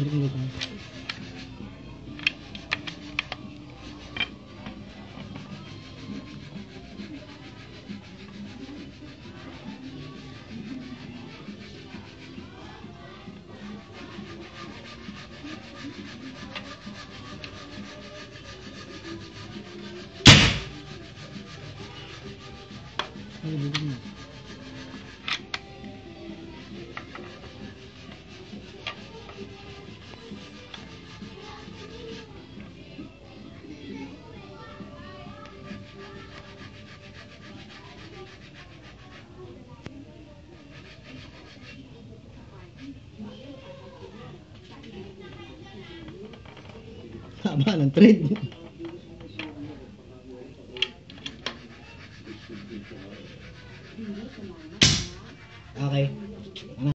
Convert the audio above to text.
Meron dito. Ay, Haba ng thread. okay.